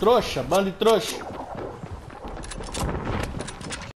Trouxa, bando de trouxa.